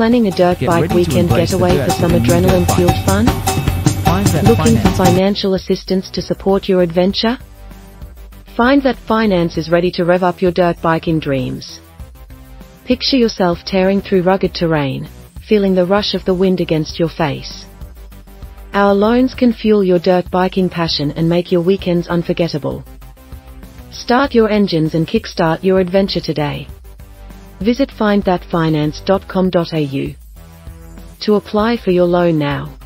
Planning a dirt Get bike weekend getaway for some with a new dirt adrenaline bike. fueled fun? Looking for financial assistance to support your adventure? Find that finance is ready to rev up your dirt biking dreams. Picture yourself tearing through rugged terrain, feeling the rush of the wind against your face. Our loans can fuel your dirt biking passion and make your weekends unforgettable. Start your engines and kickstart your adventure today. Visit findthatfinance.com.au to apply for your loan now.